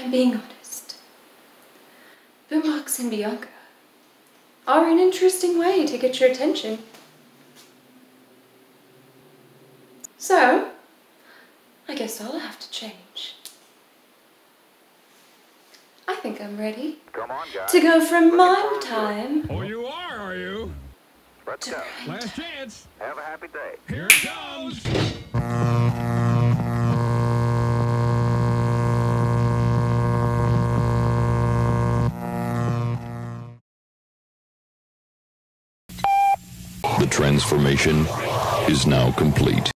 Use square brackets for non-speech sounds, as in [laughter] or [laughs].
I'm being honest. Boombox and Bianca are an interesting way to get your attention. So, I guess I'll have to change. I think I'm ready Come on, guys. to go from mime time Oh, you are, are you? Let's go. Last chance. Have a happy day. Here it comes. [laughs] The transformation is now complete.